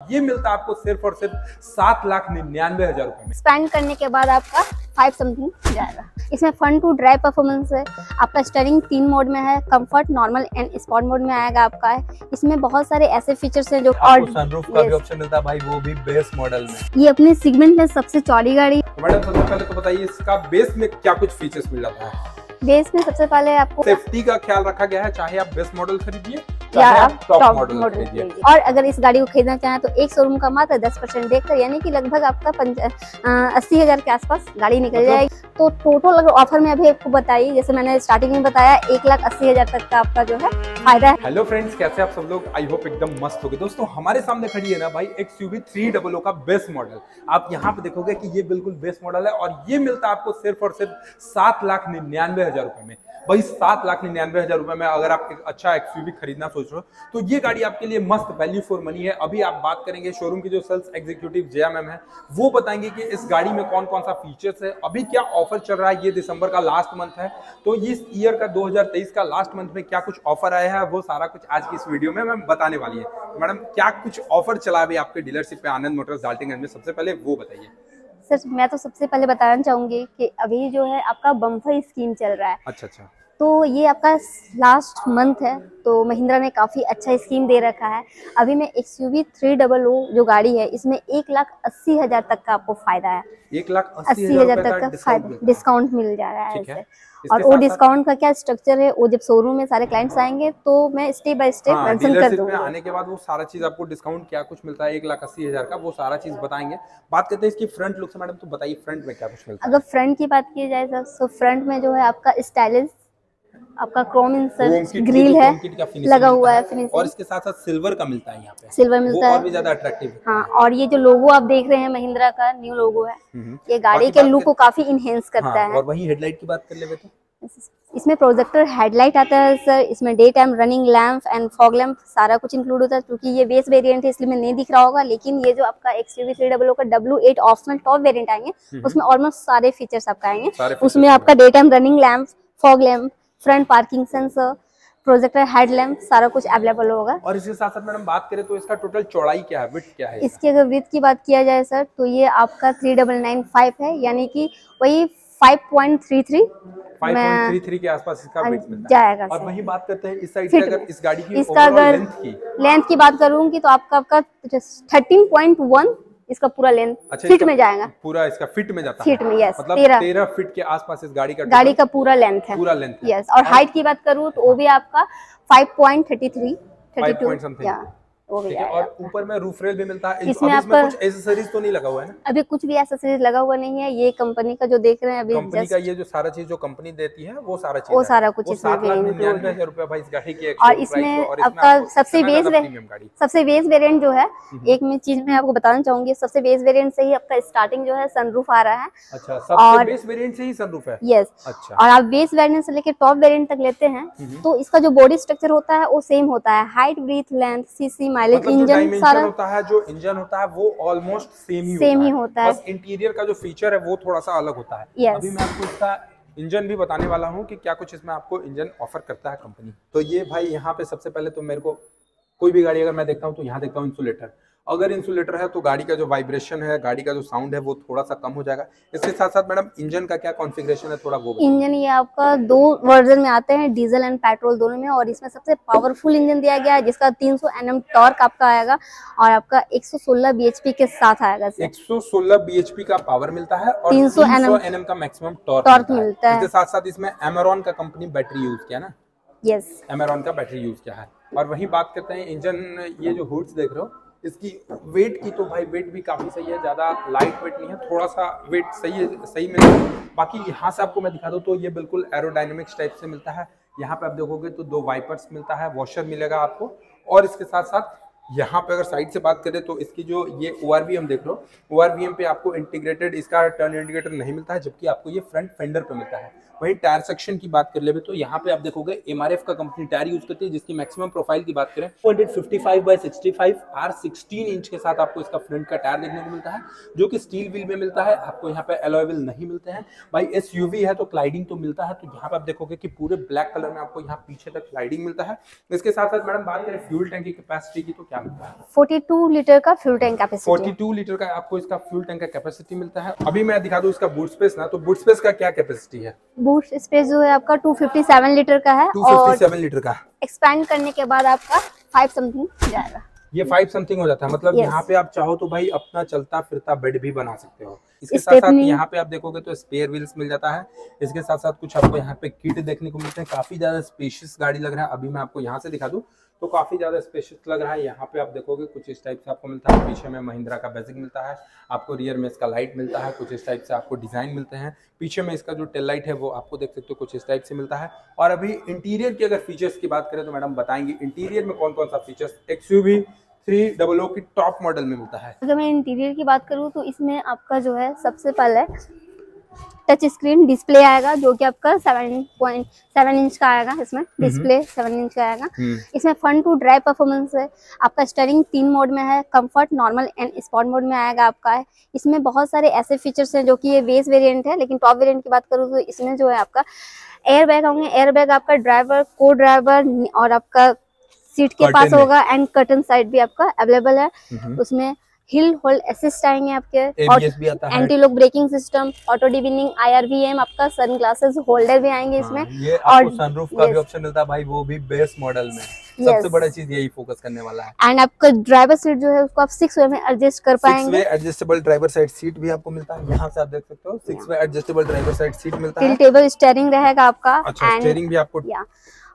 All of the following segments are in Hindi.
ये मिलता है आपको सिर्फ़ और सिर्फ़ सात लाख निन्यानवे हज़ार रुपए में। स्पेंड करने के बाद आपका फाइव समथिंग जाएगा। इसमें फन टू ड्राइव परफॉर्मेंस है। आपका स्टरिंग तीन मोड में है। Comfort normal and sport mode में आएगा आपका। है इसमें बहुत सारे ऐसे फीचर्स हैं जो आपको सनरूफ का भी ऑप्शन मिलता है भाई वो भी बेस मॉडल में। ये अपने सेगमेंट में सबसे चौड़ी गाड़ी। तो मैडम सबसे पहले तो बताइए इसका बेस में क्या कुछ फीचर्स मिल जाता है? बेस में सबसे पहले आपको सेफ्टी का ख्याल रखा गया है चाहे आप बेस मॉडल खरीदिए या टॉप मॉडल खरीदिए। और अगर इस गाड़ी को खरीदना चाहें तो एक शोरूम का मात्र दस परसेंट देखकर यानी कि लगभग आपका अस्सी हज़ार के आसपास गाड़ी निकल मतलब- जाएगी। तो टोटल अगर ऑफ़र में अभी आपको बताइए जैसे मैंने स्टार्टिंग में बताया एक लाख अस्सी हज़ार तक का आपका जो है फ़ायदा है। हेलो फ्रेंड्स कैसे आप सब लोग? आई होप एकदम मस्त होगे। दोस्तों हमारे सामने खड़ी है ना भाई X U three double O का बेस्ट मॉडल आप यहाँ पे देखोगे कि ये बिल्कुल बेस्ट मॉडल है और ये मिलता है आपको सिर्फ़ और सिर्फ़ सात लाख निन्यानवे हज़ार रुपए में। भाई, सात लाख निन्यानवे हज़ार रुपए में अगर आप एक अच्छा एक्सयूवी खरीदना सोच रहे हो तो ये गाड़ी आपके लिए मस्त वैल्यू फॉर मनी है। अभी आप बात करेंगे शोरूम की जो सेल्स एग्जीक्यूटिव जेएमएम है, वो बताएँगे कि इस गाड़ी में कौन कौन सा फीचर्स है। अभी क्या ऑफ़र चल रहा है, ये दिसंबर का लास्ट मंथ है। तो इस ईयर का 2023 का लास्ट मंथ में क्या कुछ ऑफ़र आया है, वो सारा कुछ आज की इस वीडियो में मैं बताने वाली है। मैडम, क्या कुछ ऑफ़र चला अभी आपके डीलरशिप पे? आनंद मोटर्स डाल्टनगंज में सबसे पहले वो बताइए। सर मैं तो सबसे पहले बताना चाहूँगी कि अभी जो है आपका बम्फर स्कीम चल रहा है। अच्छा अच्छा। तो ये आपका लास्ट मंथ है तो महिंद्रा ने काफ़ी अच्छा स्कीम दे रखा है। अभी मैं X U V three double O जो गाड़ी है इसमें एक लाख अस्सी हज़ार तक का आपको फ़ायदा है। एक लाख अस्सी हज़ार तक का डिस्काउंट फ़ायदा डिस्काउंट मिल जा रहा है इससे और वो डिस्काउंट का क्या स्ट्रक्चर है वो जब शोरूम में सारे क्लाइंट्स आएँगे तो मैं स्टेप बाय स्टेप हाँ, मेंशन कर में आने के बाद वो सारा चीज़ आपको डिस्काउंट क्या कुछ मिलता है एक लाख अस्सी हज़ार का वो सारा चीज़ बताएँगे। बात करते हैं इसकी फ्रंट लुक से। मैडम तो बताइए फ्रंट में क्या कुछ मिलता है। अगर फ्रंट की बात की जाए सर तो फ्रंट में जो है आपका स्टाइलिश आपका क्रोम इंसर्ट ग्रिल है लगा हुआ है। फिनिशिंग और इसके साथ साथ सिल्वर का मिलता है यहाँ पे। सिल्वर मिलता और है। भी ज़्यादा अट्रैक्टिव हाँ। और ये जो लोगो आप देख रहे हैं महिंद्रा का न्यू लोगो है हम्म। ये गाड़ी के लुक को काफ़ी इनहेंस करता हाँ, है। और वहीं हेडलाइट की बात कर ले तो इसमें प्रोजेक्टर हेडलाइट आता है सर इसमें day time running lamp and fog lamp सारा कुछ इंक्लूड होता है क्योंकि ये बेस वेरिएंट है इसलिए मैं नहीं दिख रहा होगा लेकिन ये जो आपका एक्स यू थ्री डबल का W eight optional top variant आएँगे उसमें ऑलमोस्ट सारे फीचर्स आपका आएँगे उसमें आपका day time running lamp fog lamp front parking sensor projector head lamp सारा कुछ अवेलेबल होगा। और इसके साथ साथ मैडम बात करें तो इसका टोटल चौड़ाई क्या है विथ क्या है? इसकी अगर विथ की बात किया जाए सर तो ये आपका थ्री डबल नाइन फाइव है यानी कि वही फाइव पॉइंट थ्री थ्री 5.33 के आसपास इसका वेट मिलता जाएगा और। वहीं बात करते हैं इस साइड से अगर इस गाड़ी की इसका अगर लेंथ की। लेंथ की बात करूँगी तो आपका आपका थर्टीन पॉइंट वन इसका पूरा लेंथ अच्छा फिट में जाएगा। पूरा इसका फिट में जाता फिट में यस मतलब तेरह। फिट के आसपास इस गाड़ी का गाड़ी का पूरा लेंथ है। पूरा लेंथ यस और हाइट की बात करूँ तो वो भी आपका five point thirty three thirty two वो भी और ऊपर में रूफ रेल भी मिलता है। इसमें आपका- कुछ एसेसरीज तो नहीं लगा हुआ है ना? अभी कुछ भी एसेसरीज लगा हुआ नहीं है। ये कंपनी का जो देख रहे हैं अभी कंपनी का ये जो सारा चीज़ जो कंपनी देती है वो सारा चीज़ वो सारा कुछ इसमें रुपया भाई इस गाड़ी की और इसमें आपका सबसे बेस सबसे बेस वेरियंट जो है एक मैं चीज़ मैं आपको बताना चाहूँगी सबसे बेस वेरियंट से ही आपका स्टार्टिंग जो है सनरूफ आ रहा है। अच्छा सबसे और- बेस वेरियंट से ही सनरूफ है? यस अच्छा। और आप बेस वेरियंट से लेकर टॉप वेरियंट तक लेते हैं तो इसका जो बॉडी स्ट्रक्चर होता है वो सेम होता है। Height breadth length CC mileage मतलब जो इंजन सारा होता है जो इंजन होता है वो ऑलमोस्ट सेम ही सेम ही है। होता है। बस इंटीरियर का जो फीचर है वो थोड़ा सा अलग होता है। अभी मैं आपको इसका इंजन भी बताने वाला हूँ कि क्या कुछ इसमें आपको इंजन ऑफ़र करता है कंपनी तो ये भाई यहाँ पे सबसे पहले तो मेरे को कोई भी गाड़ी अगर मैं देखता हूँ तो यहाँ देखता हूँ इंसुलेटर अगर इंसुलेटर है तो गाड़ी का जो वाइब्रेशन है गाड़ी का जो साउंड है वो थोड़ा सा कम हो जाएगा। इसके साथ साथ मैडम इंजन का क्या कॉन्फ़िगरेशन है थोड़ा वो इंजन ये आपका दो वर्जन में आते हैं डीजल एंड पेट्रोल दोनों में और इसमें सबसे पावरफुल इंजन दिया गया है जिसका 300 एनएम टॉर्क आपका आएगा और आपका 116 बीएचपी के साथ आएगा सर 116 bhp का पावर मिलता है और 300 300 nm का मैक्सिमम टॉर्क टॉर्क मिलता है। इसके साथ साथ इसमें एमेरॉन का कंपनी बैटरी यूज़ किया ना? यस एमेरॉन का बैटरी यूज़ किया है। और वही बात करते हैं इंजन ये जो हुड्स देख रहे हो इसकी वेट की तो भाई वेट भी काफ़ी सही है, ज़्यादा लाइट वेट नहीं है थोड़ा सा वेट सही है सही है। बाकी यहाँ से आपको मैं दिखा दूँ तो ये बिल्कुल एरोडाइनमिक्स टाइप से मिलता है। यहाँ पे आप देखोगे तो दो वाइपर्स मिलता है वॉशर मिलेगा आपको, और इसके साथ साथ यहाँ पे अगर साइड से बात करें तो इसकी जो ये ओ देख हो ओ पे आपको इंटीग्रेटेड इसका टर्न इंडिकेटर नहीं मिलता है, जबकि आपको ये फ्रंट फेंडर पे मिलता है। वहीं टायर सेक्शन की बात कर ले तो यहाँ पे आप देखोगे एमआरएफ का कंपनी टायर यूज़ करती है, जिसकी मैक्सिमम प्रोफ़ाइल की बात करें 255 बाय 65 आर 16 इंच के साथ आपको इसका फ्रंट का टायर देखने को मिलता है, जो कि स्टील व्हील में मिलता है। आपको यहाँ पे एलॉय व्हील नहीं मिलते हैं। भाई एस है तो क्लाइडिंग तो मिलता है तो यहाँ पे आप देखोगे कि पूरे ब्लैक कलर में आपको यहाँ पीछे तक क्लाइडिंग मिलता है। इसके साथ साथ मैडम बात करें फ्यूल टैंक की कैपेसिटी की तो क्या 42 लीटर का फ्यूल टैंक कैपेसिटी 42 लीटर का आपको इसका फ्यूल टैंक का कैपेसिटी मिलता है। अभी मैं दिखा दूँ इसका बूट स्पेस ना तो बूट स्पेस का क्या कैपेसिटी है? बूट स्पेस जो है आपका 257 लीटर का है 257 लीटर का। एक्सपैंड करने के बाद आपका 5 समथिंग जाएगा। ये फाइव समथिंग हो जाता है मतलब Yes. यहाँ पे आप चाहो तो भाई अपना चलता फिरता बेड भी बना सकते हो। इसके साथ साथ यहाँ पे आप देखोगे तो स्पेयर व्हील्स मिल जाता है। इसके साथ साथ कुछ आपको यहाँ पे किट देखने को मिलते हैं। काफ़ी ज़्यादा स्पेशियस गाड़ी लग रहा है। अभी मैं आपको यहाँ से दिखा दूँ। तो काफ़ी ज़्यादा स्पेशियस लग रहा है। यहाँ पे आप देखोगे कुछ इस टाइप से आपको मिलता है। पीछे में महिंद्रा का बेसिक मिलता है। आपको रियर में इसका लाइट मिलता है। कुछ इस टाइप से आपको डिज़ाइन मिलते हैं। पीछे में इसका जो टेल लाइट है, वो आपको देख सकते हो कुछ इस टाइप से मिलता है। और अभी इंटीरियर की अगर फीचर्स की बात करें तो मैडम बताएँगे इंटीरियर में कौन कौन सा features XUV three double O की टॉप मॉडल में मिलता है? अगर मैं इंटीरियर की बात करूँ तो इसमें आपका जो है, सबसे पहले टच स्क्रीन डिस्प्ले आएगा जो कि आपका सेवन पॉइंट सेवन इंच का आएगा इसमें डिस्प्ले सेवन इंच का आएगा। इसमें फन टू ड्राइव परफॉर्मेंस है आपका स्टेयरिंग तीन मोड में है comfort normal and sport mode में आएगा आपका। है इसमें बहुत सारे ऐसे फीचर्स हैं जो कि ये बेस वेरिएंट है लेकिन टॉप वेरिएंट की बात करूँ तो इसमें जो है आपका एयर बैग होंगे। एयर बैग आपका ड्राइवर को ड्राइवर और आपका सीट के पास होगा एंड कर्टन साइड भी आपका अवेलेबल है। उसमें हिल होल्ड असिस्ट आएँगे आपके। Anti lock braking system auto dimming IRVM आपका सन ग्लासेस होल्डर भी आएँगे इसमें। हाँ, ये और- सनरूफ का भी ऑप्शन मिलता है भाई वो भी बेस मॉडल में। सबसे Yes. बड़ा चीज़ यही फोकस करने वाला है। एंड आपका ड्राइवर सीट जो है उसको आप सिक्स वे में एडजस्ट कर पाएँगे। एडजस्टेबल ड्राइवर साइड सीट भी आपको मिलता है। यहाँ से आप देख सकते हो six way adjustable driver side seat मिलता है। टिल्टेबल स्टेयरिंग रहेगा आपका। अच्छा स्टीयरिंग भी आपको या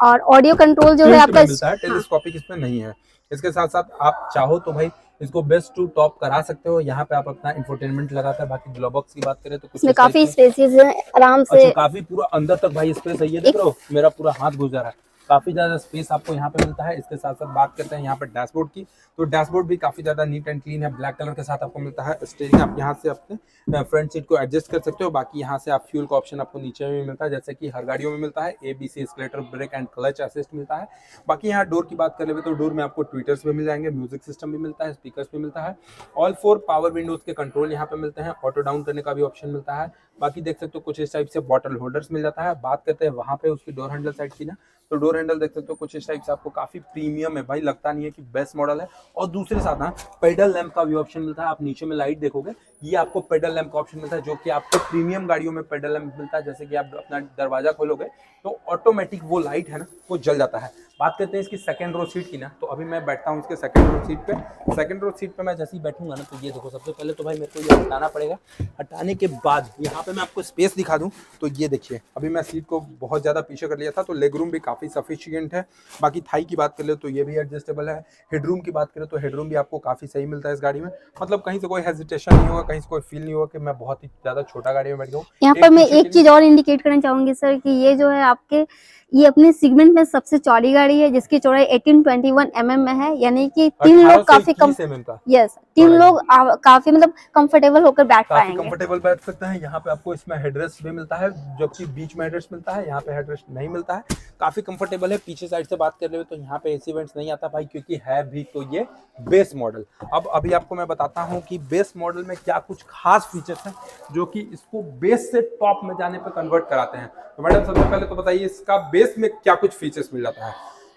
और ऑडियो कंट्रोल जो है आपका मिलता है टेलीस्कोपिक इसमें नहीं है। इसके साथ साथ आप चाहो तो भाई इसको बेस्ट टू टॉप करा सकते हो। यहाँ पे आप अपना इंफोटेनमेंट लगाते हैं बाकी ग्लोबॉक्स की बात करें तो कुछ इसमें काफ़ी स्पेसिस है आराम से अच्छा काफ़ी पूरा अंदर तक भाई स्पेस है ये देख रहे हो? मेरा पूरा हाथ गुजरा है। काफ़ी ज़्यादा स्पेस आपको यहाँ पे मिलता है। इसके साथ साथ बात करते हैं यहाँ पे डैशबोर्ड की। तो डैशबोर्ड भी काफ़ी ज़्यादा नीट एंड क्लीन है। ब्लैक कलर के साथ आपको मिलता है। स्टेयरिंग आप यहाँ से अपने फ्रंट सीट को एडजस्ट कर सकते हो। बाकी यहाँ से आप फ्यूल का ऑप्शन आपको नीचे में मिलता है। जैसे कि हर गाड़ियों में मिलता है। A B C accelerator brake and clutch assist मिलता है। बाकी यहाँ डोर की बात कर ले तो डोर में आपको ट्विटर्स भी मिल जाएँगे। म्यूज़िक सिस्टम भी मिलता है। स्पीकर्स भी मिलता है। ऑल फोर पावर विंडोज़ के कंट्रोल यहाँ पे मिलते हैं। ऑटो डाउन करने का भी ऑप्शन मिलता है। बाकी देख सकते हो कुछ इस टाइप से बॉटल होल्डर्स मिल जाता है। बात करते हैं वहाँ पे उसकी डोर हैंडल साइड की ना। तो डोर हैंडल देख सकते हो कुछ इस टाइप से आपको काफ़ी प्रीमियम है भाई, लगता नहीं है कि बेस्ट मॉडल है। और दूसरे साथ ना पेडल लैंप का भी ऑप्शन मिलता है। आप नीचे में लाइट देखोगे, ये आपको पेडल लैंप का ऑप्शन मिलता है, जो कि आपको प्रीमियम गाड़ियों में पेडल लैंप मिलता है। जैसे कि आप अपना दरवाज़ा खोलोगे तो ऑटोमेटिक वो लाइट है ना, वो जल जाता है। बात करते हैं इसकी सेकंड रो सीट की ना तो अभी मैं बैठता हूँ इसके सेकंड रो सीट पे। सेकंड रो सीट पे मैं जैसे ही बैठूँगा ना तो ये देखो सबसे पहले तो भाई मेरे को ये हटाना पड़ेगा। हटाने के बाद यहाँ पे मैं आपको स्पेस दिखा दूँ तो ये देखिए अभी मैं सीट को बहुत ज़्यादा पीछे कर लिया था तो लेग रूम भी काफ़ी सफिशियंट है। बाकी थाई की बात कर ले तो ये भी एडजस्टेबल है। हेडरूम की बात करें तो हेडरूम भी आपको काफ़ी सही मिलता है इस गाड़ी में। मतलब कहीं से कोई हेजिटेशन नहीं होगा कहीं से कोई फील नहीं होगा कि मैं बहुत ही ज़्यादा छोटा गाड़ी में बैठ गया हूँ। यहाँ पर मैं एक चीज़ और इंडिकेट करना चाहूँगी सर कि ये जो है आपके ये अपने सेगमेंट में सबसे चौड़ी गाड़ी है जिसकी चौड़ाई 1821 mm में है यानी कि तीन लोग काफ़ी कम 1821 mm का। यस तीन लोग काफ़ी मतलब कंफर्टेबल होकर बैठ पाएँगे। कंफर्टेबल बैठ सकते हैं। यहाँ पे आपको इसमें हेडरेस्ट भी मिलता है जबकि बीच में हेडरेस्ट मिलता है यहाँ पे हेडरेस्ट नहीं मिलता है। काफ़ी कंफर्टेबल है। पीछे साइड से बात कर रहे हो तो यहाँ पे एसी वेंट्स नहीं आता भाई क्योंकि है भी तो ये बेस मॉडल अब अभी आपको मैं बताता हूँ कि बेस मॉडल में क्या कुछ खास फीचर्स हैं जो कि इसको बेस से टॉप में जाने पर कन्वर्ट कराते हैं। तो मैडम सबसे पहले तो बताइए इसका बेस में क्या कुछ फीचर्स मिल जाता है?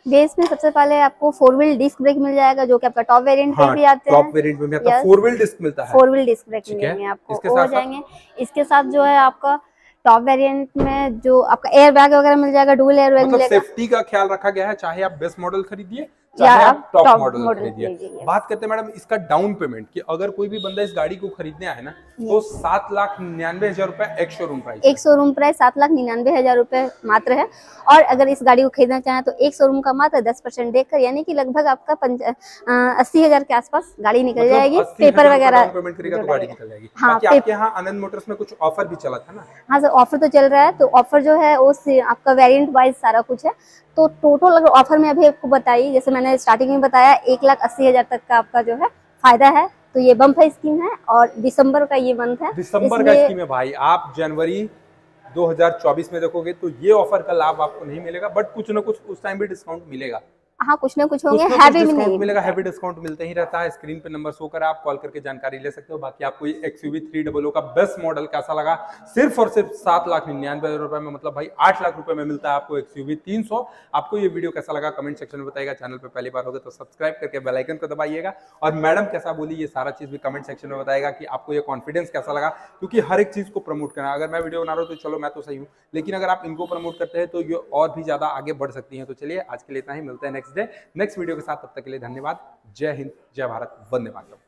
बेस में सबसे पहले आपको फोर व्हील डिस्क ब्रेक मिल जाएगा जो कि आपका टॉप वेरिएंट में हाँ भी आते टॉप हैं। वेरिएंट में भी आता फोर व्हील डिस्क मिलता है। फोर व्हील डिस्क ब्रेक मिलेंगे आपको इसके हो साथ-साथ- जाएँगे। इसके साथ जो है आपका टॉप वेरिएंट में जो आपका एयर बैग वगैरह मिल जाएगा डुअल एयर बैग मतलब मिलेगा। सेफ्टी का ख्याल रखा गया है चाहे आप बेस्ट मॉडल खरीदिए चाहे टॉप मॉडल खरीदिए। बात करते हैं मैडम इसका डाउन पेमेंट कि अगर कोई भी बंदा इस गाड़ी को खरीदने आए ना तो सात लाख निन्यानवे हज़ार रूपए ex showroom price ex showroom price सात लाख निन्यानवे हज़ार रूपए मात्र है। और अगर इस गाड़ी को खरीदना चाहे तो एक शोरूम का मात्र दस परसेंट देकर यानी कि लगभग आपका अस्सी हज़ार के आसपास गाड़ी निकल जाएगी पेपर वगैरह पेमेंट करेगा तो गाड़ी निकल जाएगी। हाँ, आपके यहाँ आनंद मोटर्स में कुछ ऑफ़र भी चला था ना? हाँ सर ऑफ़र तो चल रहा है तो ऑफ़र जो है वो आपका वेरियंट वाइज सारा कुछ है। तो टोटल अगर ऑफ़र में अभी आपको बताइए जैसे मैंने स्टार्टिंग में बताया एक लाख अस्सी हज़ार तक का आपका जो है फ़ायदा है। तो ये बम्प है स्कीम है और दिसंबर का ये मंथ है। दिसंबर का स्कीम है भाई। आप जनवरी 2024 में देखोगे तो ये ऑफ़र का लाभ आपको नहीं मिलेगा बट कुछ ना कुछ उस टाइम भी डिस्काउंट मिलेगा। हाँ कुछ ना कुछ होंगे हैवी में नहीं मिलेगा। हैवी डिस्काउंट मिलते ही रहता है स्क्रीन पे नंबर शो कर आप कॉल करके जानकारी ले सकते हो। बाकी आपको ये एक्सयूवी थ्री डबल का बेस्ट मॉडल कैसा लगा सिर्फ़ और सिर्फ़ सात लाख निन्यानवे हज़ार रुपए में मतलब भाई आठ लाख रुपए में मिलता है आपको एक्सयूवी तीन सौ। आपको ये वीडियो कैसा लगा कमेंट सेक्शन में बताएगा चैनल पर पहली बार होगा तो सब्सक्राइब करके बेलाइकन को दबाइएगा। और मैडम कैसा बोली ये सारा चीज़ भी कमेंट सेक्शन में बताएगा कि आपको ये कॉन्फिडेंस कैसा लगा क्योंकि हर एक चीज़ को प्रमोट करना अगर मैं वीडियो बना रहा हूँ तो चलो मैं तो सही हूँ लेकिन अगर आप इनको प्रमोट करते हैं तो ये और भी ज़्यादा आगे बढ़ सकती है। तो चलिए आज के लिए इतना ही मिलता है हैं नेक्स्ट नेक्स्ट वीडियो के साथ, तब तक के लिए धन्यवाद। जय हिंद, जय भारत, वंदे मातरम।